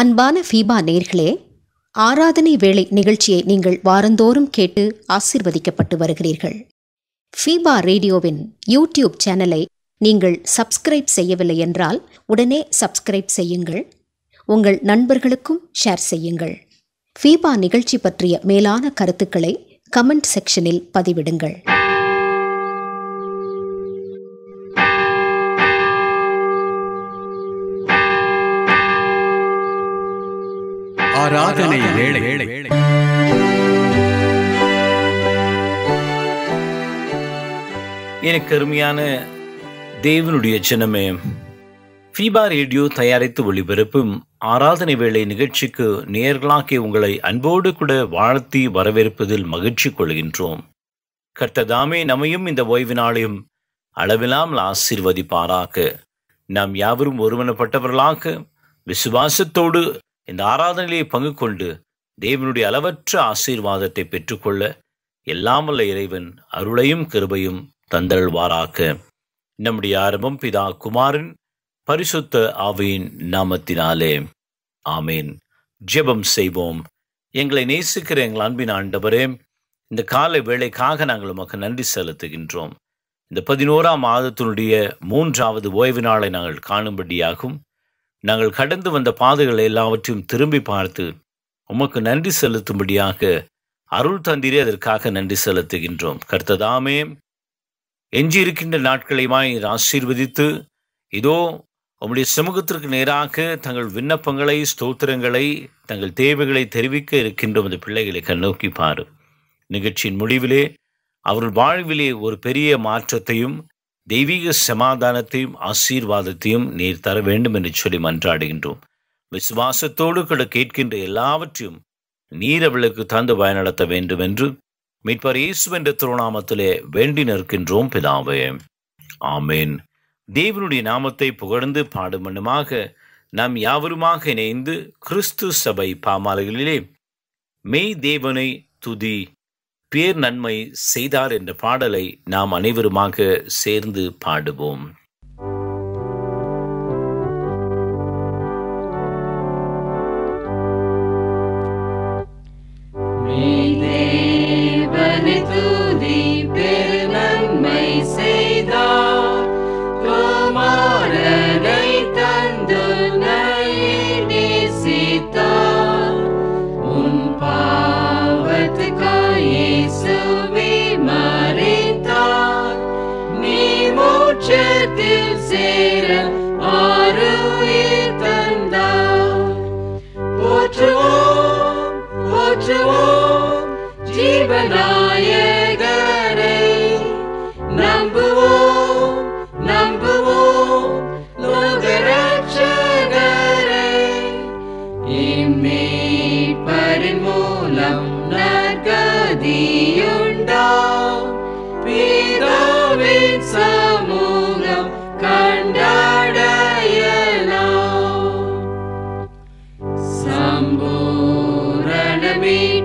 அன்பான ஃபீபா நேர்களே ஆராதனை வேளை நிகழ்ச்சியை நீங்கள் வாரந்தோறும் கேட்டு ஆசிர்வதிக்கப்பட்டு வருகிறீர்கள். ஃபீபா ரேடியோவின் யூடியூப் சேனலை நீங்கள் சப்ஸ்கிரைப் செய்யவில்லை என்றால் உடனே சப்ஸ்கிரைப் செய்யுங்கள். உங்கள் நண்பர்களுக்கும் ஷேர் செய்யுங்கள். ஃபீபா நிகழ்ச்சி பற்றிய மேலான கருத்துக்களை கமெண்ட் செக்ஷனில் பதிவிடுங்கள். ஆராதனை வேளை. எனக்கு அருமையான தேவனுடைய ஜனமே ஃபீபா ரேடியோ தயாரித்து ஒளிபரப்பும் ஆராதனை வேளை நிகழ்ச்சிக்கு நேர்களாக்கி உங்களை அன்போடு கூட வாழ்த்தி வரவேற்பதில் மகிழ்ச்சி கொள்கின்றோம். கர்த்ததாமே நம்மையும் இந்த ஓய்வு நாளையும் அளவிலாமல் ஆசீர்வதிப்பாராக. நாம் யாவரும் ஒருமனப்பட்டவர்களாக விசுவாசத்தோடு இந்த ஆராதனையிலே பங்கு கொண்டு தேவனுடைய அளவற்ற ஆசீர்வாதத்தை பெற்றுக்கொள்ள எல்லாமல்ல இறைவன் அருளையும் கிருபையும் தந்தருள்வாராக. நம்முடைய ஆரம்பம் பிதா குமாரின் பரிசுத்த ஆவியின் நாமத்தினாலே. ஆமேன். ஜெபம் செய்வோம். எங்களை நேசிக்கிற எங்கள் அன்பின் ஆண்டவரே இந்த காலை வேளைக்காக நாங்கள் உமக்கு நன்றி செலுத்துகின்றோம். இந்த பதினோராம் மாதத்தினுடைய மூன்றாவது ஓய்வு நாளை நாங்கள் காணும்படியாகும். நாங்கள் கடந்து வந்த பாதைகள் எல்லாவற்றையும் திரும்பி பார்த்து உமக்கு நன்றி செலுத்தும்படியாக அருள் தந்திரே அதற்காக நன்றி செலுத்துகின்றோம். கர்த்ததாமே எஞ்சியிருக்கின்ற நாட்களையுமாய் ஆசீர்வதித்து இதோ உம்முடைய சமூகத்திற்கு நேராக தங்கள் விண்ணப்பங்களை ஸ்தோத்திரங்களை தங்கள் தேவைகளை தெரிவிக்க இருக்கின்ற அந்த பிள்ளைகளை கண்ணோக்கி பாரு. நிகழ்ச்சியின் முடிவிலே அவர்கள் வாழ்விலே ஒரு பெரிய மாற்றத்தையும் தெய்வீக சமாதானத்தையும் ஆசீர்வாதத்தையும் நீர் தர வேண்டும் என்று சொல்லி மன்றாடுகின்றோம். விசுவாசத்தோடு கூட கேட்கின்ற எல்லாவற்றையும் நீர் அவளுக்கு தந்து பயனடத்த வேண்டும் என்று மீட்பர் இயேசு என்ற திருநாமத்திலே வேண்டி நிற்கின்றோம் பிதாவே. ஆமேன். தேவனுடைய நாமத்தை புகழ்ந்து பாடும் நாம் யாவருமாக இணைந்து கிறிஸ்து சபை பாமாலைகளிலே மெய் தேவனை துதி பேர் நன்மை செய்தார் என்ற பாடலை நாம் அனைவருமாக சேர்ந்து பாடுவோம். we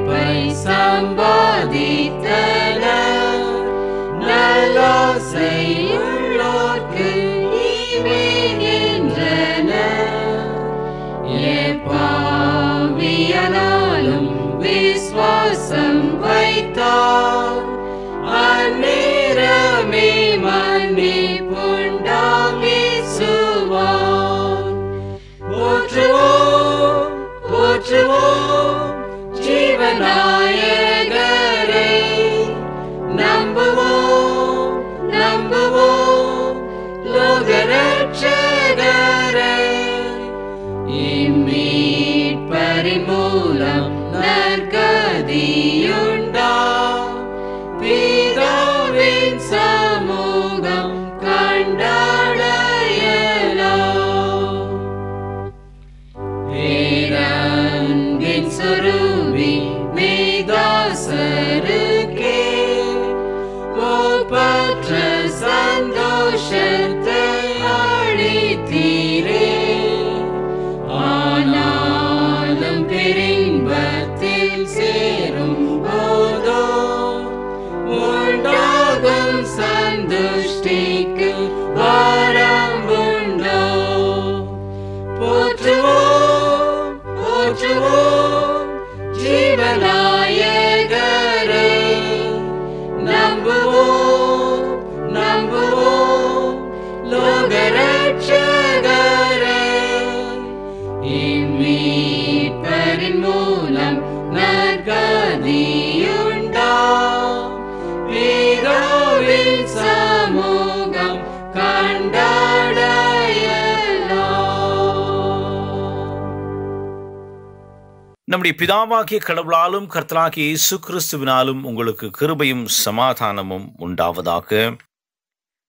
நம்முடைய பிதாவாகிய கடவுளாலும் கர்த்தனாகிய இயேசு கிறிஸ்துவினாலும் உங்களுக்கு கிருபையும் சமாதானமும் உண்டாவதாக.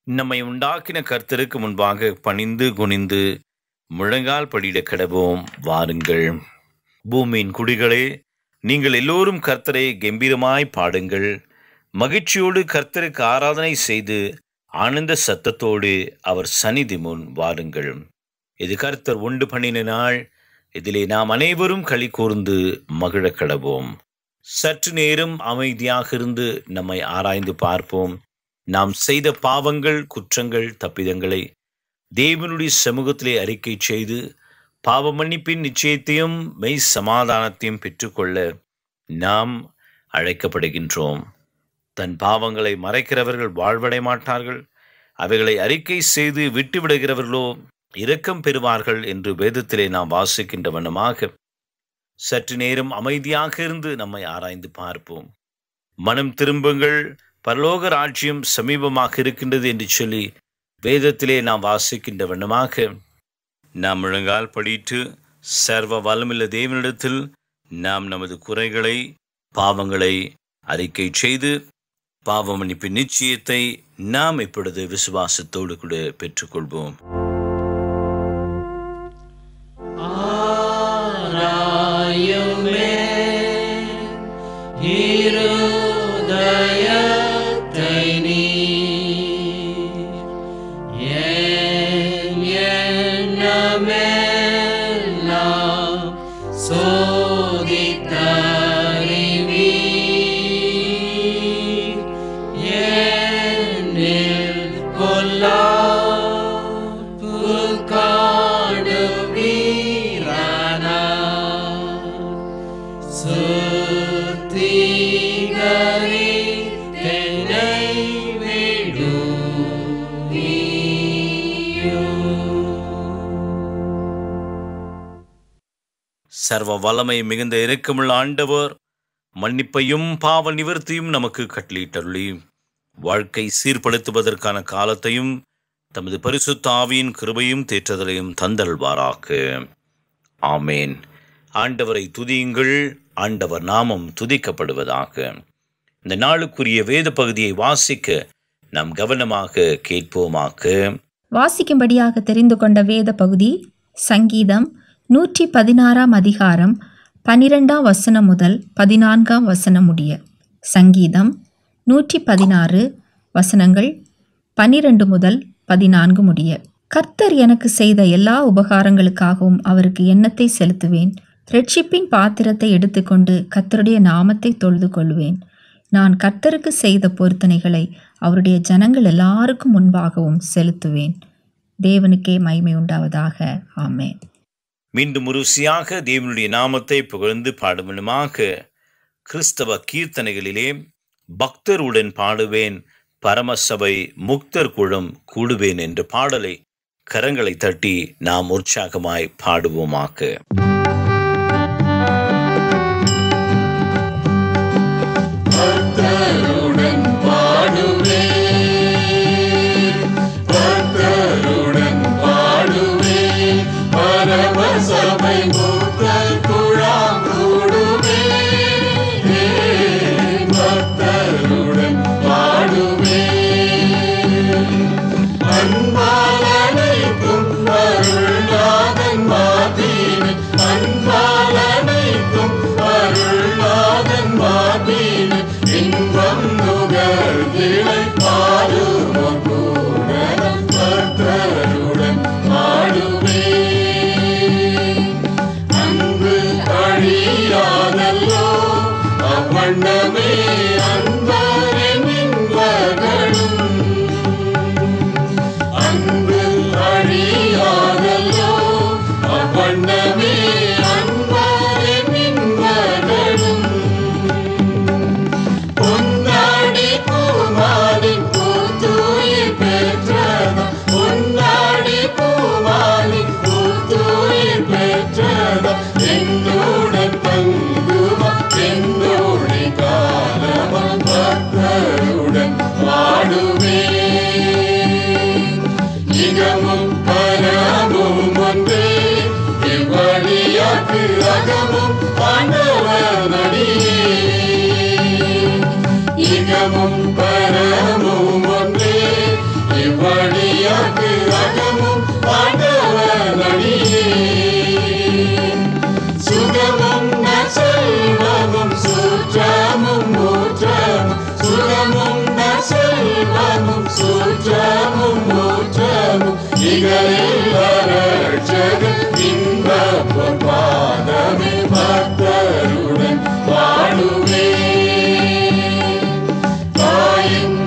நம்மை உண்டாக்கின கர்த்தருக்கு முன்பாக பணிந்து குனிந்து முழங்கால் படியிட கிடவோம். வாருங்கள். பூமியின் குடிகளே நீங்கள் எல்லோரும் கர்த்தரை கம்பீரமாய் பாடுங்கள். மகிழ்ச்சியோடு கர்த்தருக்கு ஆராதனை செய்து ஆனந்த சத்தத்தோடு அவர் சந்நிதி முன் வாருங்கள். இது கர்த்தர் உண்டு பண்ணின நாள். இதிலே நாம் அனைவரும் களி கூர்ந்து மகிழ கடவோம். சற்று நேரம் அமைதியாக இருந்து நம்மை ஆராய்ந்து பார்ப்போம். நாம் செய்த பாவங்கள் குற்றங்கள் தப்பிதங்களை தேவனுடைய சமூகத்திலே அறிக்கை செய்து பாவ மன்னிப்பின் நிச்சயத்தையும் மெய் சமாதானத்தையும் பெற்றுக்கொள்ள நாம் அழைக்கப்படுகின்றோம். தன் பாவங்களை மறைக்கிறவர்கள் வாழ்வடை மாட்டார்கள் அவைகளை அறிக்கை செய்து விட்டுவிடுகிறவர்களோ இரக்கம் பெறுவார்கள் என்று வேதத்திலே நாம் வாசிக்கின்ற வண்ணமாக சற்று நேரம் அமைதியாக இருந்து நம்மை ஆராய்ந்து பார்ப்போம். மனம் திரும்புங்கள் பரலோக ராஜ்யம் சமீபமாக இருக்கின்றது என்று சொல்லி வேதத்திலே நாம் வாசிக்கின்ற வண்ணமாக நாம் முழங்கால் படிட்டு சர்வ வளமுள்ள தேவனிடத்தில் நாம் நமது குறைகளை பாவங்களை அறிக்கை செய்து பாவ நிச்சயத்தை நாம் இப்பொழுது விசுவாசத்தோடு கூட பெற்றுக்கொள்வோம். சர்வ வல்லமை மிகுந்த இறக்கமுள்ள ஆண்டவர் மன்னிப்பையும் பாவ நிவர்த்தியும் நமக்கு கட்டளையிட்டருளி. வாழ்க்கை சீர்படுத்துவதற்கான காலத்தையும் தமது பரிசுத்த ஆவியின் கிருபையும் தேற்றுதலையும் தந்தல்வாராக்கு ஆமேன். ஆண்டவரை துதியுங்கள் ஆண்டவர் நாமம் துதிக்கப்படுவதாக. இந்த நாளுக்குரிய வேத பகுதியை வாசிக்க நாம் கவனமாக கேட்போமாக்கு வாசிக்கும்படியாக தெரிந்து கொண்ட வேத பகுதி சங்கீதம் நூற்றி பதினாறாம் அதிகாரம் பனிரெண்டாம் வசனம் முதல் பதினான்காம் வசனம் முடிய சங்கீதம். நூற்றி பதினாறு வசனங்கள் பனிரெண்டு முதல் பதினான்கு முடிய. கர்த்தர் எனக்கு செய்த எல்லா உபகாரங்களுக்காகவும் அவருக்கு எண்ணத்தை செலுத்துவேன். ரட்சிப்பின் பாத்திரத்தை எடுத்துக்கொண்டு கர்த்தருடைய நாமத்தை தொழுது கொள்வேன். நான் கர்த்தருக்கு செய்த பொருத்தனைகளை அவருடைய ஜனங்கள் எல்லாருக்கும் முன்பாகவும் செலுத்துவேன். தேவனுக்கே மகிமை உண்டாவதாக. ஆமேன். மீண்டும் ருசியாக தேவனுடைய நாமத்தை புகழ்ந்து பாடுவனுமாக கிறிஸ்தவ கீர்த்தனைகளிலே பக்தருடன் பாடுவேன் பரமசபை முக்தர் குழம் கூடுவேன் என்ற பாடலை கரங்களை தட்டி நாம் உற்சாகமாய் பாடுவோமாக்கு my அடியாக்கு அகமும் ஆண்டவனடியே இகமும் பரமும் ஒன்றே. இவ்வடியாக்கு அகமும் ஆண்டவனடியே சுகமும் நல்வமும் சூற்றமும் ஊற்றமும் சுகமும் நல்வமும் சூற்றமும் மூற்றமும் இகலில் வரட்சகன் வாழுவே தாயின்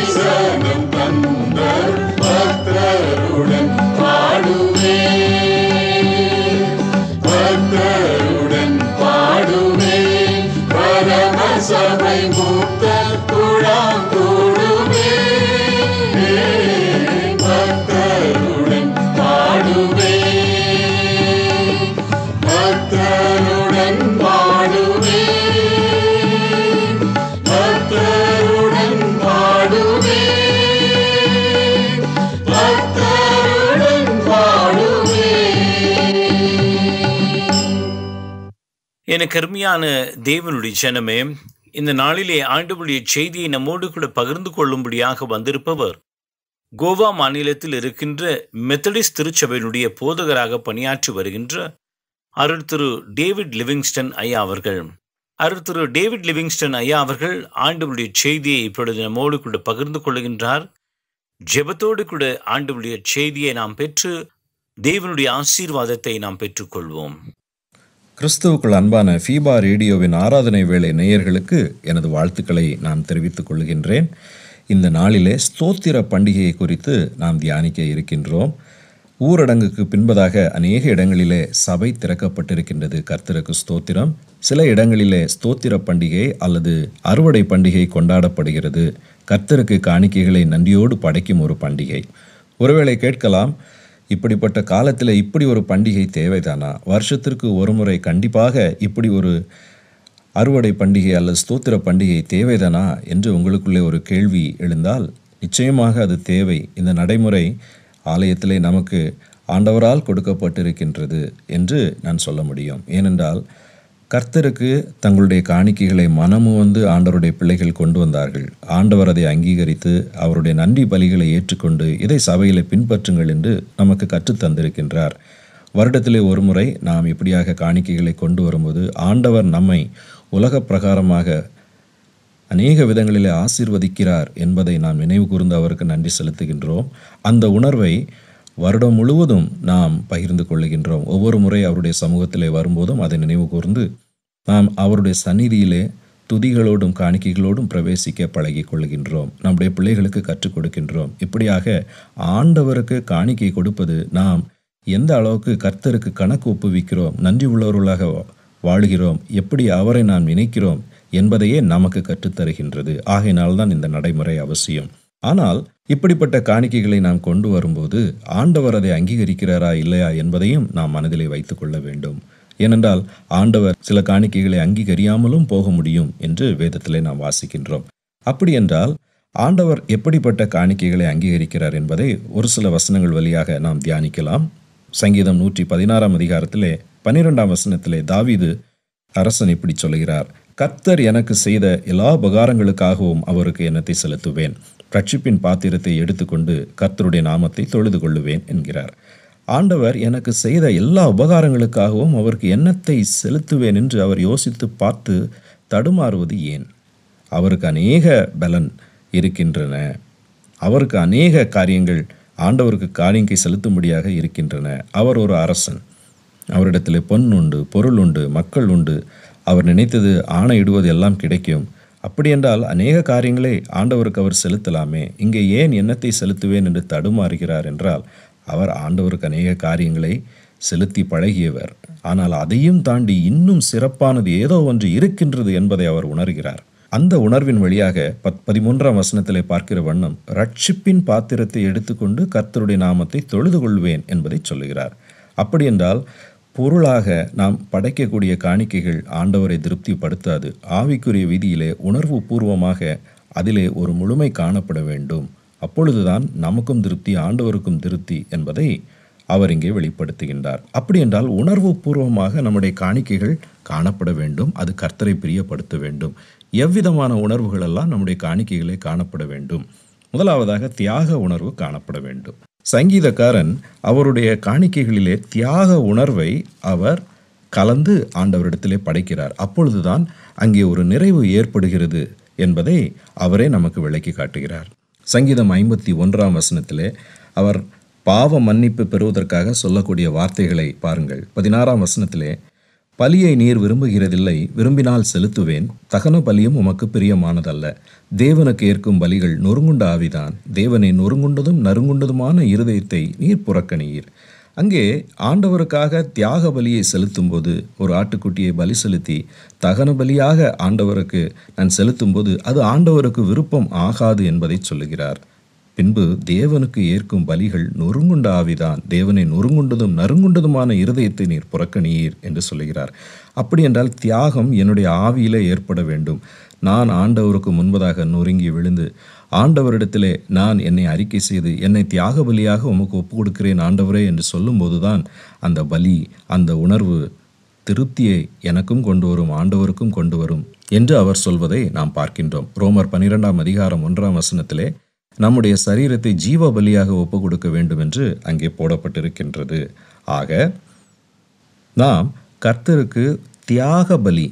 Jesus. எனக்கு அருமையான தேவனுடைய ஜனமே இந்த நாளிலே ஆண்டவருடைய செய்தியை நம்மோடு கூட பகிர்ந்து கொள்ளும்படியாக வந்திருப்பவர் கோவா மாநிலத்தில் இருக்கின்ற மெத்தடிஸ்ட் திருச்சபையினுடைய போதகராக பணியாற்றி வருகின்ற அருள் திரு டேவிட் லிவிங்ஸ்டன் ஐயா அவர்கள். அருள் திரு டேவிட் லிவிங்ஸ்டன் ஐயா அவர்கள் ஆண்டவருடைய செய்தியை இப்பொழுது நம்மோடு கூட பகிர்ந்து கொள்கின்றார். ஜெபத்தோடு கூட ஆண்டவருடைய செய்தியை நாம் பெற்று தேவனுடைய ஆசீர்வாதத்தை நாம் பெற்றுக்கொள்வோம். கிறிஸ்துவுக்குள் அன்பான ஃபீபா ரேடியோவின் ஆராதனை வேளை நேயர்களுக்கு எனது வாழ்த்துக்களை நான் தெரிவித்துக் கொள்கின்றேன். இந்த நாளிலே ஸ்தோத்திர பண்டிகையை குறித்து நாம் தியானிக்க இருக்கின்றோம். ஊரடங்குக்கு பின்பதாக அநேக இடங்களிலே சபை திறக்கப்பட்டிருக்கின்றது. கர்த்தருக்கு ஸ்தோத்திரம். சில இடங்களிலே ஸ்தோத்திர பண்டிகை அல்லது அறுவடை பண்டிகை கொண்டாடப்படுகிறது. கர்த்தருக்கு காணிக்கைகளை நன்றியோடு படைக்கும் ஒரு பண்டிகை. ஒருவேளை கேட்கலாம் இப்படிப்பட்ட காலத்தில் இப்படி ஒரு பண்டிகை தேவைதானா? வருஷத்திற்கு ஒரு முறை கண்டிப்பாக இப்படி ஒரு அறுவடை பண்டிகை அல்லது ஸ்தோத்திர பண்டிகை தேவைதானா? என்று உங்களுக்குள்ளே ஒரு கேள்வி எழுந்தால் நிச்சயமாக அது தேவை. இந்த நடைமுறை ஆலயத்திலே நமக்கு ஆண்டவரால் கொடுக்கப்பட்டிருக்கின்றது என்று நான் சொல்ல முடியும். ஏனென்றால் கர்த்தருக்கு தங்களுடைய காணிக்கைகளை மனமு வந்து ஆண்டவருடைய பிள்ளைகள் கொண்டு வந்தார்கள். ஆண்டவர் அதை அங்கீகரித்து அவருடைய நன்றி பலிகளை ஏற்றுக்கொண்டு இதை சபையில் பின்பற்றுங்கள் என்று நமக்கு கற்றுத் தந்திருக்கின்றார். வருடத்திலே ஒரு முறை நாம் இப்படியாக காணிக்கைகளை கொண்டு வரும்போது ஆண்டவர் நம்மை உலக பிரகாரமாக அநேக விதங்களிலே ஆசீர்வதிக்கிறார் என்பதை நாம் நினைவு கூர்ந்து அவருக்கு நன்றி செலுத்துகின்றோம். அந்த உணர்வை வருடம் முழுவதும் நாம் பகிர்ந்து கொள்ளுகின்றோம். ஒவ்வொரு முறை அவருடைய சமூகத்திலே வரும்போதும் அதை நினைவு கூர்ந்து நாம் அவருடைய சந்நிதியிலே துதிகளோடும் காணிக்கைகளோடும் பிரவேசிக்க பழகி கொள்கின்றோம். நம்முடைய பிள்ளைகளுக்கு கற்றுக் கொடுக்கின்றோம். இப்படியாக ஆண்டவருக்கு காணிக்கை கொடுப்பது நாம் எந்த அளவுக்கு கர்த்தருக்கு கணக்கு ஒப்புவிக்கிறோம் நன்றி உள்ளவர்களாக வாழுகிறோம் எப்படி அவரை நாம் நினைக்கிறோம் என்பதையே நமக்கு கற்றுத்தருகின்றது. ஆகையினால்தான் இந்த நடைமுறை அவசியம். ஆனால் இப்படிப்பட்ட காணிக்கைகளை நாம் கொண்டு வரும்போது ஆண்டவர் அதை அங்கீகரிக்கிறாரா இல்லையா என்பதையும் நாம் மனதிலே வைத்துக் கொள்ள வேண்டும். ஏனென்றால் ஆண்டவர் சில காணிக்கைகளை அங்கீகரியாமலும் போக முடியும் என்று வேதத்திலே நாம் வாசிக்கின்றோம். அப்படி என்றால் ஆண்டவர் எப்படிப்பட்ட காணிக்கைகளை அங்கீகரிக்கிறார் என்பதை ஒரு சில வசனங்கள் வழியாக நாம் தியானிக்கலாம். சங்கீதம் நூற்றி பதினாறாம் அதிகாரத்திலே பன்னிரெண்டாம் வசனத்திலே தாவிது அரசன் இப்படி சொல்கிறார் கர்த்தர் எனக்கு செய்த எல்லா உபகாரங்களுக்காகவும் அவருக்கு எண்ணத்தை செலுத்துவேன். ரட்சிப்பின் பாத்திரத்தை எடுத்துக்கொண்டு கர்த்தருடைய நாமத்தை தொழுது கொள்ளுவேன் என்கிறார். ஆண்டவர் எனக்கு செய்த எல்லா உபகாரங்களுக்காகவும் அவருக்கு எண்ணத்தை செலுத்துவேன் என்று அவர் யோசித்து பார்த்து தடுமாறுவது ஏன்? அவருக்கு அநேக பலன் இருக்கின்றன. அவருக்கு அநேக காரியங்கள் ஆண்டவருக்கு காரியங்கை செலுத்தும்படியாக இருக்கின்றன. அவர் ஒரு அரசன். அவரிடத்தில் பொன் உண்டு பொருள் உண்டு மக்கள் உண்டு. அவர் நினைத்தது ஆணையிடுவது எல்லாம் கிடைக்கும். அப்படியென்றால் அநேக காரியங்களை ஆண்டவருக்கு அவர் செலுத்தலாமே. இங்கே ஏன் எண்ணத்தை செலுத்துவேன் என்று தடுமாறுகிறார் என்றால் அவர் ஆண்டவருக்கு அநேக காரியங்களை செலுத்தி பழகியவர். ஆனால் அதையும் தாண்டி இன்னும் சிறப்பானது ஏதோ ஒன்று இருக்கின்றது என்பதை அவர் உணர்கிறார். அந்த உணர்வின் வழியாக பத் பதிமூன்றாம் வசனத்திலே பார்க்கிற வண்ணம் ரட்சிப்பின் பாத்திரத்தை எடுத்துக்கொண்டு கர்த்தருடைய நாமத்தை தொழுது கொள்வேன் என்பதை சொல்லுகிறார். அப்படி என்றால் பொருளாக நாம் படைக்கக்கூடிய காணிக்கைகள் ஆண்டவரை திருப்திப்படுத்தாது. ஆவிக்குரிய விதியிலே உணர்வு பூர்வமாக அதிலே ஒரு முழுமை காணப்பட வேண்டும். அப்பொழுதுதான் நமக்கும் திருப்தி ஆண்டவருக்கும் திருப்தி என்பதை அவர் இங்கே வெளிப்படுத்துகின்றார். அப்படி என்றால் உணர்வு பூர்வமாக நம்முடைய காணிக்கைகள் காணப்பட வேண்டும். அது கர்த்தரை பிரியப்படுத்த வேண்டும். எவ்விதமான உணர்வுகளெல்லாம் நம்முடைய காணிக்கைகளே காணப்பட வேண்டும். முதலாவதாக தியாக உணர்வு காணப்பட வேண்டும். சங்கீதக்காரன் அவருடைய காணிக்கைகளிலே தியாக உணர்வை அவர் கலந்து ஆண்டவரிடத்திலே படைக்கிறார். அப்பொழுதுதான் அங்கே ஒரு நிறைவு ஏற்படுகிறது என்பதை அவரே நமக்கு விளக்கி காட்டுகிறார். சங்கீதம் ஐம்பத்தி ஒன்றாம் வசனத்திலே அவர் பாவ மன்னிப்பு பெறுவதற்காக சொல்லக்கூடிய வார்த்தைகளை பாருங்கள். பதினாறாம் வசனத்திலே பலியை நீர் விரும்புகிறதில்லை விரும்பினால் செலுத்துவேன். தகன பலியும் உமக்கு பிரியமானதல்ல. தேவனுக்கு ஏற்கும் பலிகள் நொறுங்குண்ட ஆவிதான். தேவனை நொறுங்குண்டதும் நறுங்குண்டதுமான இருதயத்தை நீர் புறக்கணியீர். அங்கே ஆண்டவருக்காக தியாக பலியை செலுத்தும்போது ஒரு ஆட்டுக்குட்டியை பலி செலுத்தி தகன பலியாக ஆண்டவருக்கு நான் செலுத்தும்போது அது ஆண்டவருக்கு விருப்பம் ஆகாது என்பதை சொல்லுகிறார். பின்பு தேவனுக்கு ஏற்கும் பலிகள் நொறுங்குண்ட ஆவிதான் தேவனை நொறுங்குண்டதும் நறுங்குண்டதுமான இருதயத்தை நீர் புறக்கணியீர் என்று சொல்லுகிறார். அப்படி என்றால் தியாகம் என்னுடைய ஆவியிலே ஏற்பட வேண்டும். நான் ஆண்டவருக்கு முன்பதாக நொறுங்கி விழுந்து ஆண்டவரிடத்திலே நான் என்னை அறிக்கை செய்து என்னை தியாக பலியாக உமக்கு ஒப்பு கொடுக்கிறேன் ஆண்டவரே என்று சொல்லும்போதுதான் அந்த பலி அந்த உணர்வு திருப்தியை எனக்கும் கொண்டு வரும் ஆண்டவருக்கும் கொண்டு வரும் என்று அவர் சொல்வதை நாம் பார்க்கின்றோம். ரோமர் பனிரெண்டாம் அதிகாரம் ஒன்றாம் வசனத்திலே நம்முடைய சரீரத்தை ஜீவ பலியாக ஒப்பு கொடுக்க வேண்டும் என்று அங்கே போடப்பட்டிருக்கின்றது. ஆக நாம் கர்த்தருக்கு தியாக பலி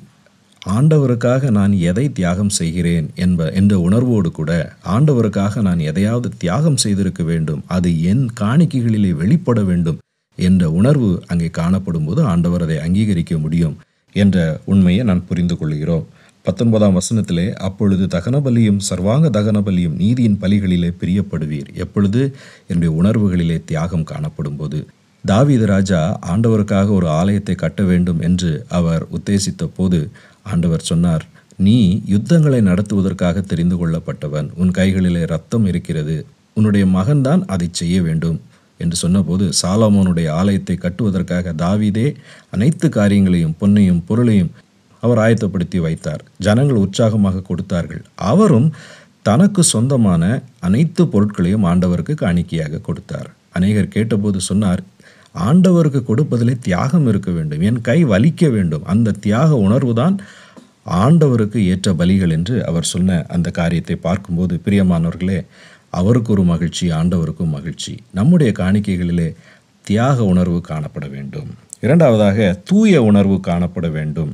ஆண்டவருக்காக நான் எதை தியாகம் செய்கிறேன் என்ப என்ற உணர்வோடு கூட ஆண்டவருக்காக நான் எதையாவது தியாகம் செய்திருக்க வேண்டும் அது என் காணிக்கைகளிலே வெளிப்பட வேண்டும் என்ற உணர்வு அங்கே காணப்படும் போது ஆண்டவர் அதை அங்கீகரிக்க முடியும் என்ற உண்மையை நான் புரிந்து கொள்கிறோம். பத்தொன்பதாம் வசனத்திலே அப்பொழுது தகனபலியும் சர்வாங்க தகனபலியும் நீதியின் பலிகளிலே பிரியப்படுவீர். எப்பொழுது? என்னுடைய உணர்வுகளிலே தியாகம் காணப்படும் போது தாவீது ராஜா ஆண்டவருக்காக ஒரு ஆலயத்தை கட்ட வேண்டும் என்று அவர் உத்தேசித்த போது ஆண்டவர் சொன்னார் நீ யுத்தங்களை நடத்துவதற்காக தெரிந்து கொள்ளப்பட்டவன். உன் கைகளிலே ரத்தம் இருக்கிறது. உன்னுடைய மகன்தான் அதை செய்ய வேண்டும் என்று சொன்னபோது சாலமோனுடைய ஆலயத்தை கட்டுவதற்காக தாவீதே அனைத்து காரியங்களையும் பொன்னையும் பொருளையும் அவர் ஆயத்தப்படுத்தி வைத்தார். ஜனங்கள் உற்சாகமாக கொடுத்தார்கள். அவரும் தனக்கு சொந்தமான அனைத்து பொருட்களையும் ஆண்டவருக்கு காணிக்கையாக கொடுத்தார். அநேகர் கேட்டபோது சொன்னார் ஆண்டவருக்கு கொடுப்பதிலே தியாகம் இருக்க வேண்டும். என் கை வலிக்க வேண்டும். அந்த தியாக உணர்வுதான் ஆண்டவருக்கு ஏற்ற பலிகள் என்று அவர் சொன்ன அந்த காரியத்தை பார்க்கும்போது பிரியமானவர்களே அவருக்கு ஒரு மகிழ்ச்சி ஆண்டவருக்கும் மகிழ்ச்சி. நம்முடைய காணிக்கைகளிலே தியாக உணர்வு காணப்பட வேண்டும். இரண்டாவதாக தூய உணர்வு காணப்பட வேண்டும்.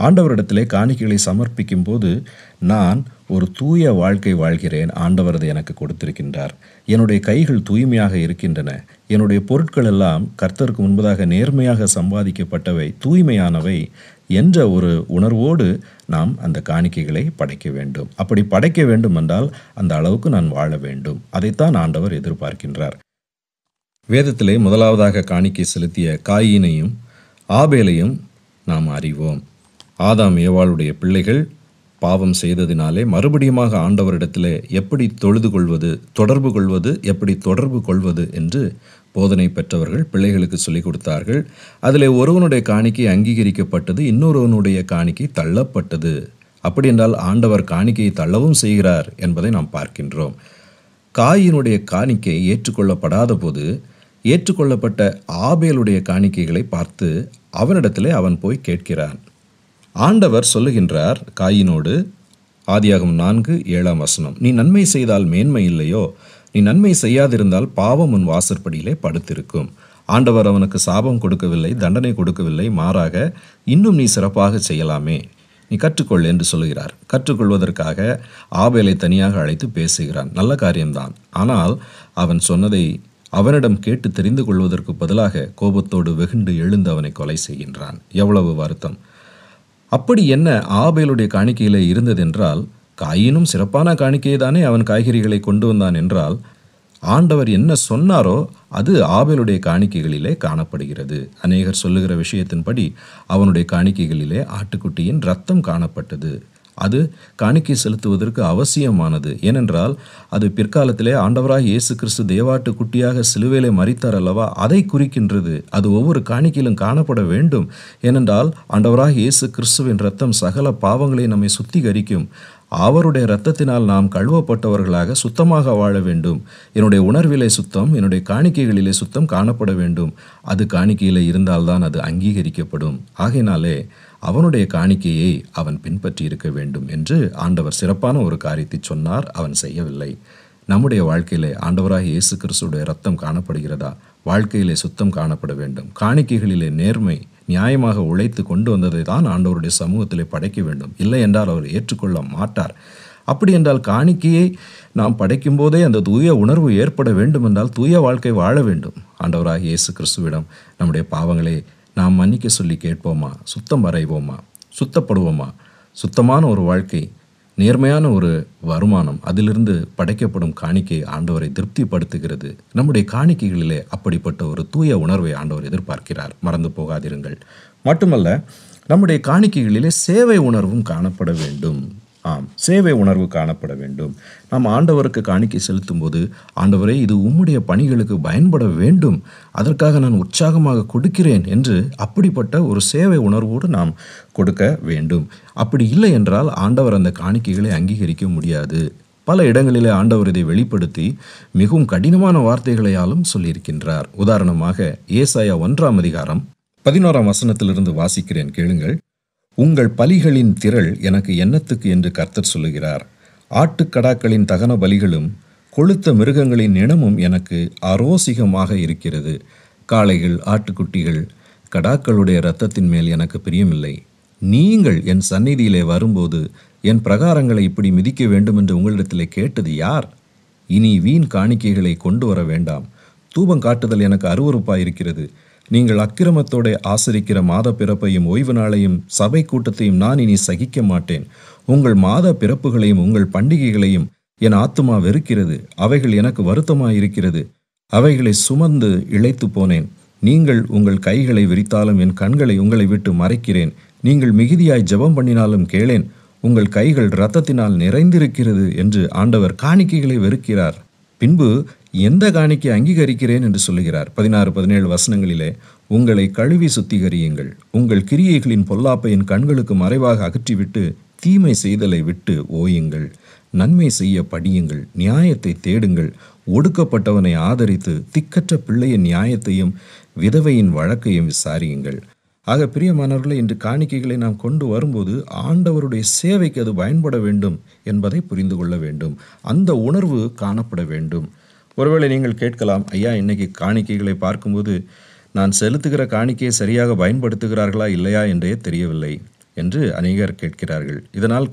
ஆண்டவரிடத்திலே காணிக்கைகளை சமர்ப்பிக்கும் போது நான் ஒரு தூய வாழ்க்கை வாழ்கிறேன் ஆண்டவர் அதை எனக்கு கொடுத்திருக்கின்றார். என்னுடைய கைகள் தூய்மையாக இருக்கின்றன. என்னுடைய பொருட்கள் எல்லாம் கர்த்தருக்கு முன்பதாக நேர்மையாக சம்பாதிக்கப்பட்டவை தூய்மையானவை என்ற ஒரு உணர்வோடு நாம் அந்த காணிக்கைகளை படைக்க வேண்டும். அப்படி படைக்க வேண்டும் என்றால் அந்த அளவுக்கு நான் வாழ வேண்டும். அதைத்தான் ஆண்டவர் எதிர்பார்க்கின்றார். வேதத்திலே முதலாவதாக காணிக்கை செலுத்திய காயினையும் ஆபேலையும் நாம் அறிவோம். ஆதாம் ஏவாளுடைய பிள்ளைகள் பாவம் செய்ததினாலே மறுபடியுமாக ஆண்டவரிடத்திலே எப்படி தொழுது கொள்வது தொடர்பு கொள்வது எப்படி தொடர்பு கொள்வது என்று போதனை பெற்றவர்கள் பிள்ளைகளுக்கு சொல்லிக் கொடுத்தார்கள். அதில் ஒருவனுடைய காணிக்கை அங்கீகரிக்கப்பட்டது இன்னொருவனுடைய காணிக்கை தள்ளப்பட்டது. அப்படி என்றால் ஆண்டவர் காணிக்கையை தள்ளவும் செய்கிறார் என்பதை நாம் பார்க்கின்றோம். காயினுடைய காணிக்கை ஏற்றுக்கொள்ளப்படாத போது ஏற்றுக்கொள்ளப்பட்ட ஆபேலுடைய காணிக்கைகளை பார்த்து அவனிடத்திலே அவன் போய் கேட்கிறான். ஆண்டவர் சொல்லுகின்றார் காயினோடு ஆதியாகம் நான்கு ஏழாம் வசனம். நீ நன்மை செய்தால் மேன்மை இல்லையோ? நீ நன்மை செய்யாதிருந்தால் பாவம் உன் வாசற்படியிலே படுத்திருக்கும். ஆண்டவர் அவனுக்கு சாபம் கொடுக்கவில்லை தண்டனை கொடுக்கவில்லை மாறாக இன்னும் நீ சிறப்பாக செய்யலாமே. நீ கற்றுக்கொள் என்று சொல்லுகிறார். கற்றுக்கொள்வதற்காக ஆபேலை தனியாக அழைத்து பேசுகிறான். நல்ல காரியம்தான். ஆனால் அவன் சொன்னதை அவனிடம் கேட்டு தெரிந்து கொள்வதற்கு பதிலாக கோபத்தோடு வெகுண்டு எழுந்து அவனை கொலை செய்கின்றான். எவ்வளவு வருத்தம். அப்படி என்ன ஆபேலுடைய காணிக்கையில் இருந்ததென்றால் காயினும் சிறப்பான காணிக்கையை தானே அவன் காய்கறிகளை கொண்டு வந்தான் என்றால் ஆண்டவர் என்ன சொன்னாரோ அது ஆபேலுடைய காணிக்கைகளிலே காணப்படுகிறது. அநேகர் சொல்லுகிற விஷயத்தின்படி அவனுடைய காணிக்கைகளிலே ஆட்டுக்குட்டியின் ரத்தம் காணப்பட்டது. அது காணிக்கை செலுத்துவதற்கு அவசியமானது. ஏனென்றால் அது பிற்காலத்திலே ஆண்டவராக இயேசு கிறிஸ்து தேவாட்டு குட்டியாக சிலுவையிலே மறித்தார் அல்லவா? அதை குறிக்கின்றது. அது ஒவ்வொரு காணிக்கையிலும் காணப்பட வேண்டும். ஏனென்றால் ஆண்டவராக இயேசு கிறிஸ்துவின் ரத்தம் சகல பாவங்களை நம்மை சுத்திகரிக்கும். அவருடைய இரத்தத்தினால் நாம் கழுவப்பட்டவர்களாக சுத்தமாக வாழ வேண்டும். என்னுடைய உணர்விலே சுத்தம் என்னுடைய காணிக்கைகளிலே சுத்தம் காணப்பட வேண்டும். அது காணிக்கையிலே இருந்தால்தான் அது அங்கீகரிக்கப்படும். ஆகையினாலே அவனுடைய காணிக்கையை அவன் பின்பற்றி இருக்க வேண்டும் என்று ஆண்டவர் சிறப்பான ஒரு காரியத்தை சொன்னார் அவன் செய்யவில்லை. நம்முடைய வாழ்க்கையிலே ஆண்டவராக இயேசு கிறிஸ்துடைய ரத்தம் காணப்படுகிறதா? வாழ்க்கையிலே சுத்தம் காணப்பட வேண்டும். காணிக்கைகளிலே நேர்மை நியாயமாக உழைத்து கொண்டு வந்ததை தான் ஆண்டவருடைய சமூகத்தில் படைக்க வேண்டும். இல்லை என்றால் அவர் ஏற்றுக்கொள்ள மாட்டார். அப்படி என்றால் காணிக்கையை நாம் படைக்கும் போதே அந்த தூய உணர்வு ஏற்பட வேண்டும் என்றால் தூய வாழ்க்கை வாழ வேண்டும். ஆண்டவராக இயேசு கிறிஸ்துவிடம் நம்முடைய பாவங்களை நாம் மன்னிக்க சொல்லி கேட்போமா? சுத்தம் வரைவோமா சுத்தப்படுவோமா? சுத்தமான ஒரு வாழ்க்கை நேர்மையான ஒரு வருமானம் அதிலிருந்து படைக்கப்படும் காணிக்கை ஆண்டவரை திருப்திப்படுத்துகிறது. நம்முடைய காணிக்கைகளிலே அப்படிப்பட்ட ஒரு தூய உணர்வை ஆண்டவர் எதிர்பார்க்கிறார். மறந்து போகாதிருங்கள். மட்டுமல்ல நம்முடைய காணிக்கைகளிலே சேவை உணர்வும் காணப்பட வேண்டும். ஆம் சேவை உணர்வு காணப்பட வேண்டும். நாம் ஆண்டவருக்கு காணிக்கை செலுத்தும் போது ஆண்டவரே இது உம்முடைய பணிகளுக்கு பயன்பட வேண்டும். அதற்காக நான் உற்சாகமாக கொடுக்கிறேன் என்று அப்படிப்பட்ட ஒரு சேவை உணர்வோடு நாம் கொடுக்க வேண்டும். அப்படி இல்லை என்றால் ஆண்டவர் அந்த காணிக்கைகளை அங்கீகரிக்க முடியாது. பல இடங்களிலே ஆண்டவர் இதை வெளிப்படுத்தி மிகவும் கடினமான வார்த்தைகளையாலும் சொல்லியிருக்கின்றார். உதாரணமாக ஏசாயா ஒன்றாம் அதிகாரம் பதினோராம் வசனத்திலிருந்து வாசிக்கிறேன் கேளுங்கள். உங்கள் பலிகளின் திரள் எனக்கு எண்ணத்துக்கு என்று கர்த்தர் சொல்லுகிறார். ஆட்டுக்கடாக்களின் தகன பலிகளும் கொளுத்த மிருகங்களின் இனமும் எனக்கு அரோசிகமாக இருக்கிறது. காளைகள் ஆட்டுக்குட்டிகள் கடாக்களுடைய இரத்தத்தின் மேல் எனக்கு பிரியமில்லை. நீங்கள் என் சந்நிதியிலே வரும்போது என் பிரகாரங்களை இப்படி மிதிக்க வேண்டும் என்று உங்களிடத்திலே கேட்டது யார்? இனி வீண் காணிக்கைகளை கொண்டு வர வேண்டாம். தூபம் காட்டுதல் எனக்கு அருவறுப்பாயிருக்கிறது நீங்கள் அக்கிரமத்தோட ஆசரிக்கிற மாத பிறப்பையும் ஓய்வு நாளையும் சபை கூட்டத்தையும் நான் இனி சகிக்க மாட்டேன். உங்கள் மாத பிறப்புகளையும் உங்கள் பண்டிகைகளையும் என் ஆத்துமா வெறுக்கிறது. அவைகள் எனக்கு வருத்தமாயிருக்கிறது. அவைகளை சுமந்து இழைத்து போனேன். நீங்கள் உங்கள் கைகளை விரித்தாலும் என் கண்களை உங்களை விட்டு மறைக்கிறேன். நீங்கள் மிகுதியாய் ஜெபம் பண்ணினாலும் கேளேன் உங்கள் கைகள் இரத்தத்தினால் நிறைந்திருக்கிறது என்று ஆண்டவர் காணிக்கைகளை வெறுக்கிறார். பின்பு எந்த காணிக்கை அங்கீகரிக்கிறேன் என்று சொல்லுகிறார். பதினாறு பதினேழு வசனங்களிலே உங்களை கழுவி சுத்திகரியுங்கள். உங்கள் கிரியைகளின் பொல்லாப்பையின் கண்களுக்கு மறைவாக அகற்றிவிட்டு தீமை செய்தலை விட்டு ஓயுங்கள். நன்மை செய்ய படியுங்கள். நியாயத்தை தேடுங்கள். ஒடுக்கப்பட்டவனை ஆதரித்து திக்கற்ற பிள்ளையின் நியாயத்தையும் விதவையின் வழக்கையும் விசாரியுங்கள். ஆக பிரியமானவர்களை இன்று காணிக்கைகளை நாம் கொண்டு வரும்போது ஆண்டவருடைய சேவைக்கு அது பயன்பட வேண்டும் என்பதை புரிந்து கொள்ள வேண்டும். அந்த உணர்வு காணப்பட வேண்டும். ஒருவேளை நீங்கள் கேட்கலாம் ஐயா இன்னைக்கு காணிக்கைகளை பார்க்கும்போது நான் செலுத்துகிற காணிக்கையை சரியாக பயன்படுத்துகிறார்களா இல்லையா என்றே தெரியவில்லை என்று அநேகர் கேட்கிறார்கள். இதனால்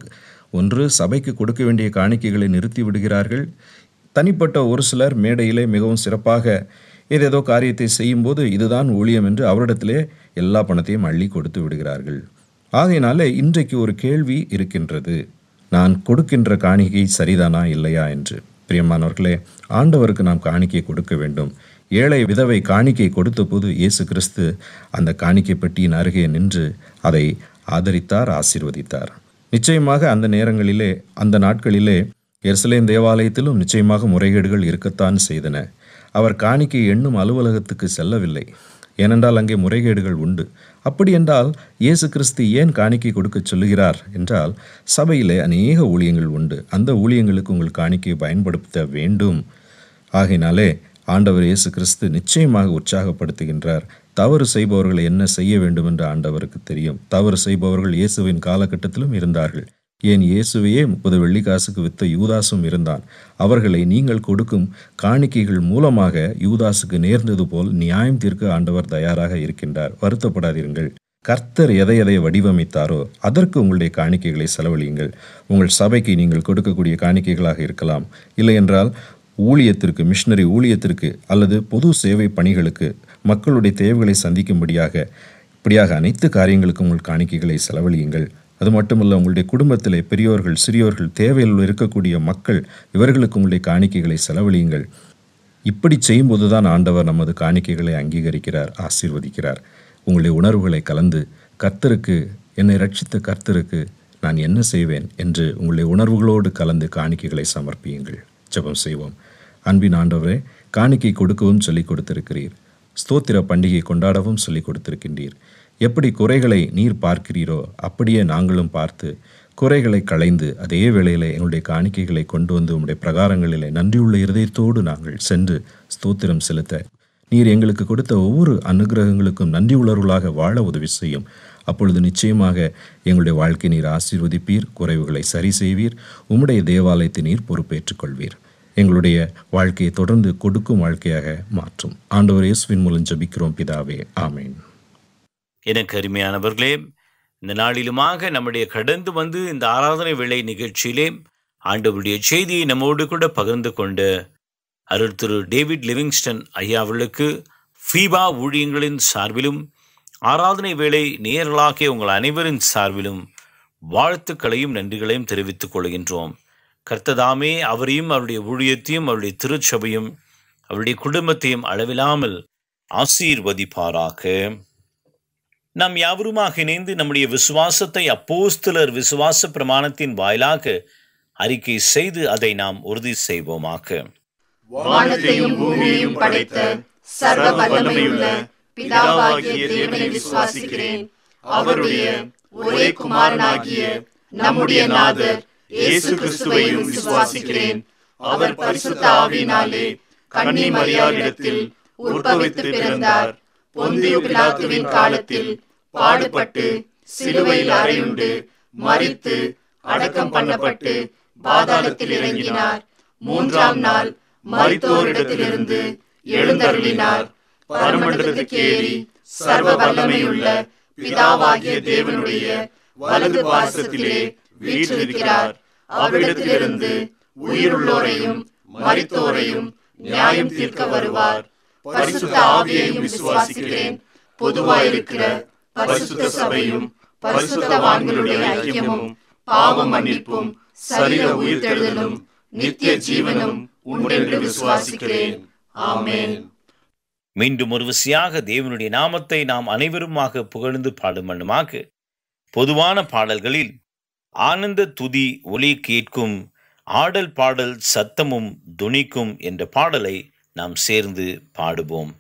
ஒன்று சபைக்கு கொடுக்க வேண்டிய காணிக்கைகளை நிறுத்தி விடுகிறார்கள். தனிப்பட்ட ஒரு சிலர் மேடையிலே மிகவும் சிறப்பாக ஏதேதோ காரியத்தை செய்யும்போது இதுதான் ஊழியம் என்று அவரிடத்திலே எல்லா பணத்தையும் அள்ளி கொடுத்து விடுகிறார்கள். ஆகையினாலே இன்றைக்கு ஒரு கேள்வி இருக்கின்றது. நான் கொடுக்கின்ற காணிக்கை சரிதானா இல்லையா என்று. பிரியமானவர்களே ஆண்டவருக்கு நாம் காணிக்கை கொடுக்க வேண்டும். ஏழை விதவை காணிக்கை கொடுத்த போது இயேசு கிறிஸ்து அந்த காணிக்கை பெட்டியின் அருகே நின்று அதை ஆதரித்தார் ஆசீர்வதித்தார். நிச்சயமாக அந்த நேரங்களிலே அந்த நாட்களிலே எருசலேம் தேவாலயத்திலும் நிச்சயமாக முறைகேடுகள் இருக்கத்தான் செய்தன. அவர் காணிக்கை எண்ணும் அலுவலகத்துக்கு செல்லவில்லை. ஏனென்றால் அங்கே முறைகேடுகள் உண்டு. அப்படி என்றால் இயேசு கிறிஸ்து ஏன் காணிக்கை கொடுக்க சொல்லுகிறார் என்றால் சபையிலே அநேக ஊழியங்கள் உண்டு. அந்த ஊழியங்களுக்கு உங்கள் காணிக்கையை பயன்படுத்த வேண்டும். ஆகையினாலே ஆண்டவர் இயேசு கிறிஸ்து நிச்சயமாக உற்சாகப்படுத்துகின்றார். தவறு செய்பவர்களை என்ன செய்ய வேண்டும் என்று ஆண்டவருக்கு தெரியும். தவறு செய்பவர்கள் இயேசுவின் காலகட்டத்திலும் இருந்தார்கள். ஏன் இயேசுவையே முப்பது வெள்ளிக்காசுக்கு வித்த யூதாசும் இருந்தான். அவர்களை நீங்கள் கொடுக்கும் காணிக்கைகள் மூலமாக யூதாசுக்கு நேர்ந்தது போல் நியாயம் தீர்க்க ஆண்டவர் தயாராக இருக்கின்றார். வருத்தப்படாதீர்கள். கர்த்தர் எதை எதை வடிவமைத்தாரோ அதற்கு உங்களுடைய காணிக்கைகளை செலவழியுங்கள். உங்கள் சபைக்கு நீங்கள் கொடுக்கக்கூடிய காணிக்கைகளாக இருக்கலாம். இல்லை என்றால் ஊழியத்திற்கு மிஷினரி ஊழியத்திற்கு அல்லது பொது சேவை பணிகளுக்கு மக்களுடைய தேவைகளை சந்திக்கும்படியாக இப்படியாக அனைத்து காரியங்களுக்கும் உங்கள் காணிக்கைகளை செலவழியுங்கள். அது மட்டுமல்ல உங்களுடைய குடும்பத்திலே பெரியோர்கள் சிறியோர்கள் தேவையில் இருக்கக்கூடிய மக்கள் இவர்களுக்கு உங்களுடைய காணிக்கைகளை செலவழியுங்கள். இப்படி செய்யும்போது தான் ஆண்டவர் நமது காணிக்கைகளை அங்கீகரிக்கிறார் ஆசீர்வதிக்கிறார். உங்களுடைய உணர்வுகளை கலந்து கர்த்தருக்கு என்னை ரட்சித்த கர்த்தருக்கு நான் என்ன செய்வேன்? என்று உங்களுடைய உணர்வுகளோடு கலந்து காணிக்கைகளை சமர்ப்பியுங்கள். ஜபம் செய்வோம். அன்பின் ஆண்டவரே காணிக்கை கொடுக்கவும் சொல்லிக் கொடுத்திருக்கிறீர். ஸ்தோத்திர பண்டிகை கொண்டாடவும் சொல்லிக் கொடுத்திருக்கின்றீர். எப்படி குறைகளை நீர் பார்க்கிறீரோ அப்படியே நாங்களும் பார்த்து குறைகளை களைந்து அதே வேளையில் எங்களுடைய காணிக்கைகளை கொண்டு வந்து உம்முடைய பிரகாரங்களிலே நன்றியுள்ள இருதயத்தோடு நாங்கள் சென்று ஸ்தோத்திரம் செலுத்த. நீர் எங்களுக்கு கொடுத்த ஒவ்வொரு அனுகிரகங்களுக்கும் நன்றி உணர்வுகளாக வாழ உதவி செய்யும். அப்பொழுது நிச்சயமாக எங்களுடைய வாழ்க்கை நீர் ஆசீர்வதிப்பீர் குறைவுகளை சரி செய்வீர் உம்முடைய தேவாலயத்தை நீர் பொறுப்பேற்றுக் கொள்வீர் எங்களுடைய வாழ்க்கையை தொடர்ந்து கொடுக்கும் வாழ்க்கையாக மாற்றும். ஆண்டவர் இயேசுவின் மூலம் ஜபிக்கிறோம் பிதாவே. ஆமேன். எனக்கு அருமையானவர்களே இந்த நாளிலுமாக நம்முடைய கடந்து வந்து இந்த ஆராதனை வேலை நிகழ்ச்சியிலே ஆண்டவருடைய செய்தியை நம்மோடு கூட பகிர்ந்து கொண்டு அருள் திரு டேவிட் லிவிங்ஸ்டன் ஐயா அவர்களுக்கு ஃபீபா ஊழியங்களின் சார்பிலும் ஆராதனை வேலை நேரலாகிய உங்கள் அனைவரின் சார்பிலும் வாழ்த்துக்களையும் நன்றிகளையும் தெரிவித்துக் கொள்கின்றோம். கர்த்ததாமே அவரையும் அவருடைய ஊழியத்தையும் அவருடைய திருச்சபையும் அவருடைய குடும்பத்தையும் அளவில்லாமல் ஆசீர்வதிப்பாராக. நாம் யாவருமாக இணைந்து நம்முடைய விசுவாசத்தை அப்போஸ்தலர் விசுவாச பிரமாணத்தின் வாயிலாக அறிக்கை செய்து அதை நாம் உறுதி செய்வோமாக. வானத்தையும் பூமியையும் படைத்த சர்வ வல்லமையுள்ள பிதாவாகிய தேவனை விசுவாசிக்கிறேன். அவருடைய ஒரே குமாரனாகிய நம்முடைய நாதர் இயேசு கிறிஸ்துவையும் விசுவாசிக்கிறேன். அவர் பரிசுத்த ஆவியினாலே கன்னி மரியாளிடத்தில் உற்பவித்து பிறந்தார். பொந்திய பிலாத்துவின் காலத்தில் பாடுபட்டு சிலுவையில் அறையுண்டு மறித்து அடக்கம் பண்ணப்பட்டு பாதாளத்தில் இறங்கினார். மூன்றாம் நாள் மரித்தோரிடத்திலிருந்து எழுந்தருளினார். பரமண்டலத்துக்கு ஏறி சர்வ வல்லமையுள்ள பிதாவாகிய தேவனுடைய வலது பாசத்திலே வீற்றிருக்கிறார். அவரிடத்திலிருந்து உயிருள்ளோரையும் மறித்தோரையும் நியாயம் தீர்க்க வருவார். பரிசுத்த ஆவியையும் விசுவாசிக்கிறேன். பொதுவாயிருக்கிற பரிசுத்த சபையும் பரிசுத்தவான்களுடைய ஐக்கியமும் பாவ மன்னிப்பும் சரீர உயிர்த்தெழுதலும் நித்திய ஜீவனும் உண்டென்று விசுவாசிக்கிறேன். ஆமென். மீண்டும் ஒரு விசையாக தேவனுடைய நாமத்தை நாம் அனைவருமாக புகழ்ந்து பாடும் வண்ணமாக பொதுவான பாடல்களில் ஆனந்த துதி ஒலி கேட்கும் ஆடல் பாடல் சத்தமும் துணிக்கும் என்ற பாடலை நாம் சேர்ந்து பாடுவோம்.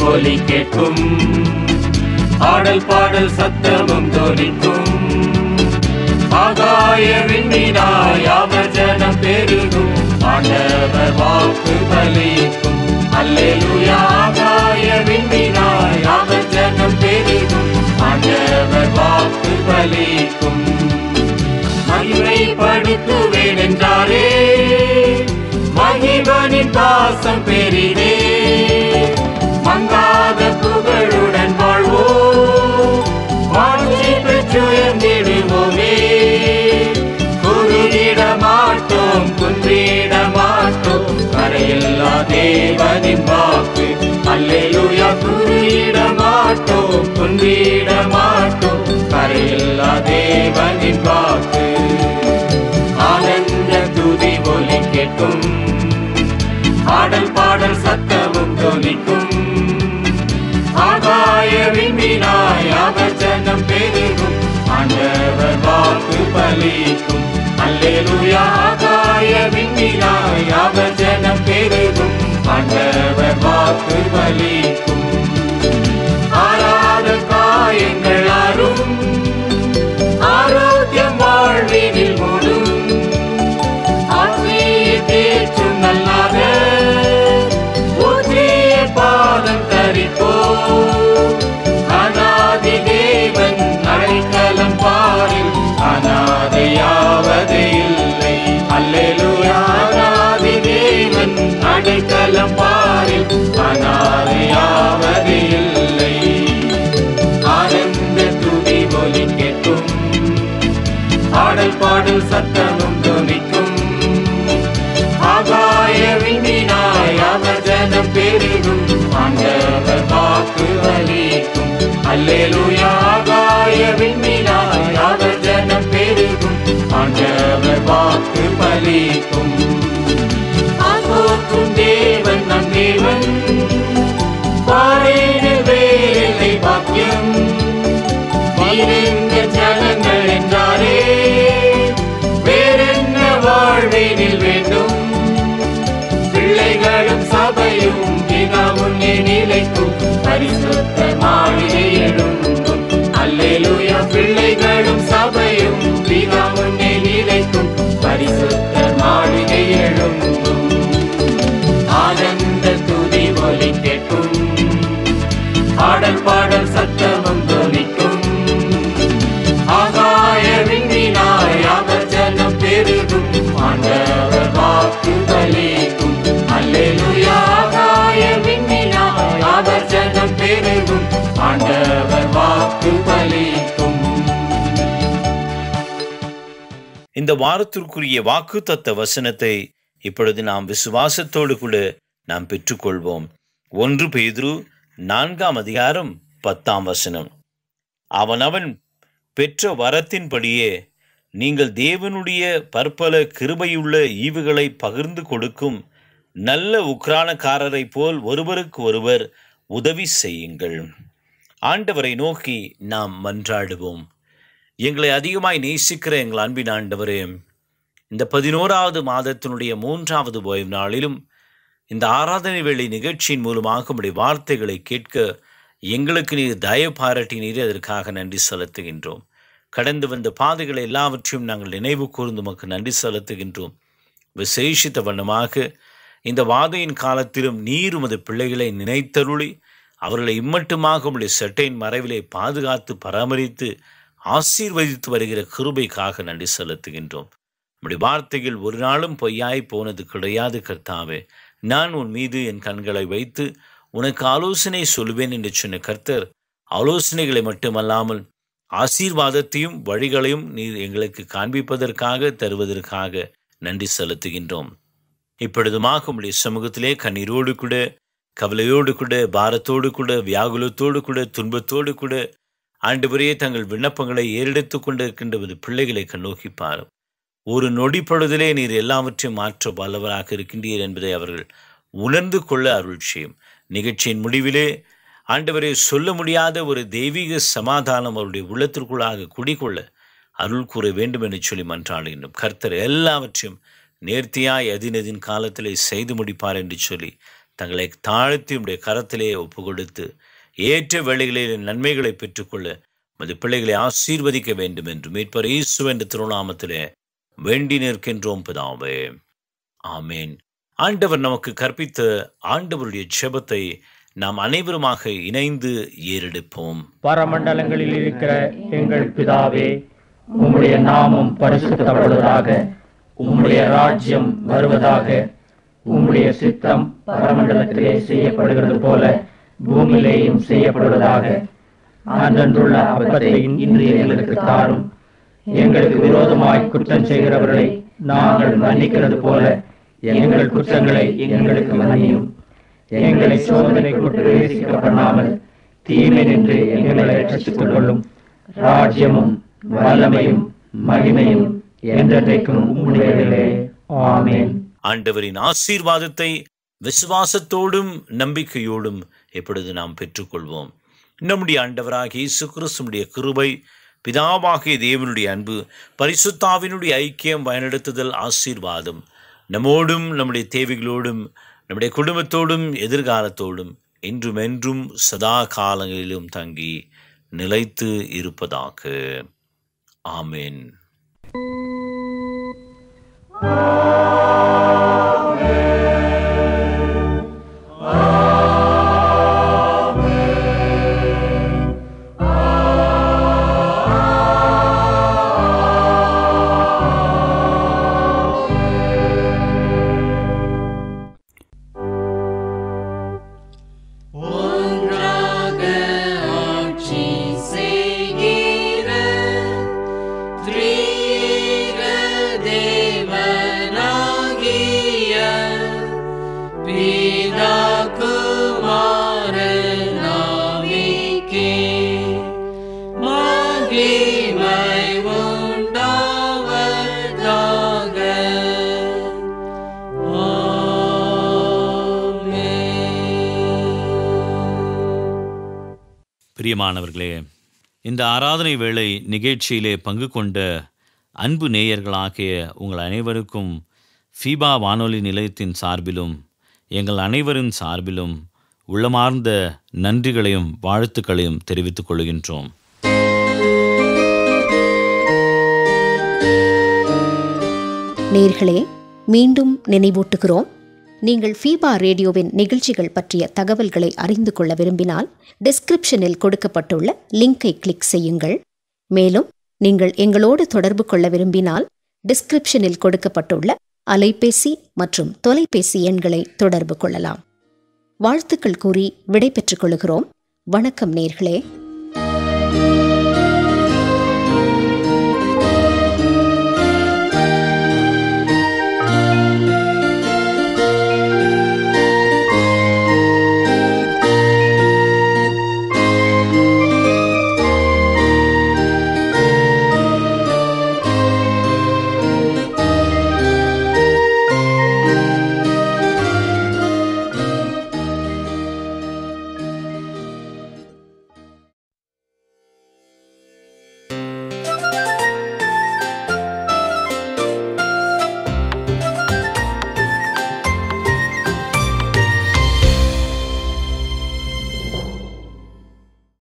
ஒலி கேட்கும். ஆடல் பாடல் சத்தமும் தொனிக்கும். ஆகாய விண்ணினாய் அவர் ஜனம் பெருகும். ஆண்டவர் வாக்கு பலிக்கும். அல்லேலூயா ஆகாய விண்ணினாய் அவர் ஜனம் பெருகும். ஆண்டவர் வாக்கு பலிக்கும். மகிமை படுத்துவேன் என்றாரே. மகிமனின் பாசம் பெரிதே. மாட்டோம் குன்றிட மாட்டோம் கரையில்லா தேவனின் வாக்கு. அல்லேலூயா குறுகிட மாட்டோம் குன்றிட மாட்டோம் கரையில்லா தேவனின் வாக்கு. ஆனந்த துதி ஒலி கேட்கும் பாடல் பாடல் சத்தமும் தொலிக்கும் ஆகாய விண்ணினாய் அவர் ஜனம் பெருகும் ஆண்டவர் வாக்கு பலிக்கும். அல்லேலுயா பலிக்கும் ஆறாத காயங்கள் ஆறும் ஆரோக்கியம் வாழ்வினில் மூடும். ஆத்மீய தேற்றும் நல்லாத ஊற்றிய பாதம் தரிப்போ அநாதி தேவன் அழைக்கலம் பாரில். அநாதையாவதே இல்லை. அல்லேலூயா. அநாதி தேவன் அடைக்கலம் ஆனால் யாவதில்லை ஆனந்த துதி ஒலிக்கட்டும் பாடல் பாடல் சத்தமும் துணிக்கும் ஆகாய விண்ணினாய் அவஜனம் பெரிதும் ஆண்டவர் வாக்கு வலிக்கும் அல்லேலுயா ஆகாய விண்ணினாய் அவஜனம் பெருகும். ஆண்டவர் வாக்கு பலிக்கும் தேவன் நம் தேவன் வேலை பாக்கியம். ஜனங்கள் என்றாரே. வேறென்ன வாழ்வேனில் வேண்டும்? பிள்ளைகளும் சபையும் பிதா முன்னே நிலைக்கும். பரிசுத்த மாளிகை எழும்பும். அல்லேலூயா பிள்ளைகளும் சபையும் பிதா முன்னே நிலைக்கும். பரிசுத்த மாளிகை சத்தமும் ஆகாய விண்ணினாய் பெருகும். ஆண்டவர் வாக்கு பலிக்கும் ஆகாய விண்ணினாய் பெருகும். ஆண்டவர் வாக்கு பலிக்கும் இந்த வாரத்திற்குரிய வாக்கு தத்த வசனத்தை இப்பொழுது நாம் விசுவாசத்தோடு கூட நாம் பெற்றுக்கொள்வோம். ஒன்று பெய்து நான்காம் அதிகாரம் பத்தாம் வசனம். அவனவன் பெற்ற வரத்தின்படியே நீங்கள் தேவனுடைய பற்பல கிருபையுள்ள ஈவுகளை பகிர்ந்து கொடுக்கும் நல்ல உக்ரானக்காரரை போல் ஒருவருக்கு ஒருவர் உதவி செய்யுங்கள். ஆண்டவரை நோக்கி நாம் மன்றாடுவோம். எங்களை அதிகமாய் நேசிக்கிற எங்கள் அன்பின் ஆண்டவரே இந்த பதினோராவது மாதத்தினுடைய மூன்றாவது ஓய்வு நாளிலும் இந்த ஆராதனை வேலை நிகழ்ச்சியின் மூலமாக உடைய வார்த்தைகளை கேட்க எங்களுக்கு நீர் தயவு பாராட்டினீர் அதற்காக நன்றி செலுத்துகின்றோம். கடந்து வந்த பாதைகளை எல்லாவற்றையும் நாங்கள் நினைவு கூர்ந்து உமக்கு நன்றி செலுத்துகின்றோம். விசேஷித்த வண்ணமாக இந்த வாதையின் காலத்திலும் நீர் உமது பிள்ளைகளை நினைத்தருளி அவர்களை இம்மட்டுமாக உம்முடைய செட்டையின் மறைவிலே பாதுகாத்து பராமரித்து ஆசீர்வதித்து வருகிற கிருபைக்காக நன்றி செலுத்துகின்றோம். உம்முடைய வார்த்தையில் ஒரு நாளும் பொய்யாய் போனது கிடையாது கர்த்தாவே. நான் உன் மீது என் கண்களை வைத்து உனக்கு ஆலோசனை சொல்வேன் என்று சொன்ன கர்த்தர் ஆலோசனைகளை மட்டுமல்லாமல் ஆசீர்வாதத்தையும் வழிகளையும் நீர் எங்களுக்கு காண்பிப்பதற்காக தருவதற்காக நன்றி செலுத்துகின்றோம். இப்பொழுதுமாக உம்முடைய சமூகத்திலே கண்ணீரோடு கூட கவலையோடு கூட பாரத்தோடு கூட வியாகுலத்தோடு கூட துன்பத்தோடு கூட ஆண்டவரே தங்கள் விண்ணப்பங்களை ஏறெடுத்து கொண்டிருக்கின்ற பிள்ளைகளை கண்ணோக்கி பாரும். ஒரு நொடி பொழுதிலே நீர் எல்லாவற்றையும் மாற்ற வல்லவராக இருக்கின்றீர் என்பதை அவர்கள் உணர்ந்து கொள்ள அருள் செய்யும். நிகழ்ச்சியின் முடிவிலே ஆண்டவரை சொல்ல முடியாத ஒரு தெய்வீக சமாதானம் அவருடைய உள்ளத்திற்குள்ளாக குடிகொள்ள அருள் கூற வேண்டும் என்று சொல்லி மன்றாடுகின்றோம். கர்த்தர் எல்லாவற்றையும் நேர்த்தியாய் அதினதின் காலத்திலே செய்து முடிப்பார் என்று சொல்லி தங்களை தாழ்த்தி உடைய கரத்திலே ஒப்பு கொடுத்து ஏற்ற வேளைகளில் நன்மைகளை பெற்றுக்கொள்ள மது பிள்ளைகளை ஆசீர்வதிக்க வேண்டும் என்று மீட்பர் இயேசு என்ற திருநாமத்திலே வேண்டி நிற்கின்றோம் பிதாவே. ஆமேன். ஆண்டவர் நமக்கு கற்பித்த ஆண்டவருடைய ஜெபத்தை நாம் அனைவருமாக இணைந்து ஏறெடுப்போம். பரமண்டலங்களில் இருக்கிற எங்கள் பிதாவே உம்முடைய நாமம் பரிசுத்தப்படுவதாக உம்முடைய ராஜ்யம் வருவதாக உம்முடைய சித்தம் பரமண்டலத்திலே செய்யப்படுகிறது போல பூமியிலேயும் செய்யப்படுவதாக அன்றன்றுள்ள அப்பத்தை இன்று எங்களுக்கு தாரும். எங்களுக்கு விரோதமாய் குற்றம் செய்கிறவர்களை நாங்கள் மன்னிக்கிறது போல எங்கள் குற்றங்களை எங்களுக்கு மன்னியும். எங்களை சோதனைக்கு பிரவேசிக்க பண்ணாமல் தீமை நின்று எங்களை ரட்சித்துக் கொள்ளும். ராஜ்யமும் வல்லமையும் மகிமையும் என்றென்றைக்கும் உம்முடையதிலே ஆமென். ஆண்டவரின் ஆசீர்வாதத்தை விசுவாசத்தோடும் நம்பிக்கையோடும் எப்பொழுது நாம் பெற்றுக்கொள்வோம்? நம்முடைய ஆண்டவராகிய இயேசு கிறிஸ்துடைய கிருபை பிதாவாகிய தேவனுடைய அன்பு பரிசுத்தாவினுடைய ஐக்கியம் பயனெடுத்துதல் ஆசீர்வாதம். நம்மோடும் நம்முடைய தேவைகளோடும் நம்முடைய குடும்பத்தோடும் எதிர்காலத்தோடும் இன்றும் என்றும் சதா காலங்களிலும் தங்கி நிலைத்து இருப்பதாக. ஆமென். பிரியமானவர்களே இந்த ஆராதனை வேளை நிகழ்ச்சியிலே பங்கு கொண்ட அன்பு நேயர்களாகிய உங்கள் அனைவருக்கும் ஃபீபா வானொலி நிலையத்தின் சார்பிலும் எங்கள் அனைவரின் சார்பிலும் உள்ளமார்ந்த நன்றிகளையும் வாழ்த்துக்களையும் தெரிவித்துக் கொள்கின்றோம். நேர்களே மீண்டும் நினைவூட்டுகிறோம். நீங்கள் ஃபீபா ரேடியோவின் நிகழ்ச்சிகள் பற்றிய தகவல்களை அறிந்து கொள்ள விரும்பினால் டிஸ்கிரிப்ஷனில் கொடுக்கப்பட்டுள்ள லிங்கை கிளிக் செய்யுங்கள். மேலும் நீங்கள் எங்களோடு தொடர்பு கொள்ள விரும்பினால் டிஸ்கிரிப்ஷனில் கொடுக்கப்பட்டுள்ள அலைபேசி மற்றும் தொலைபேசி எண்களை தொடர்பு கொள்ளலாம். வாழ்த்துக்கள் கூறி விடைபெற்றுக் கொள்கிறோம். வணக்கம் நேர்களே.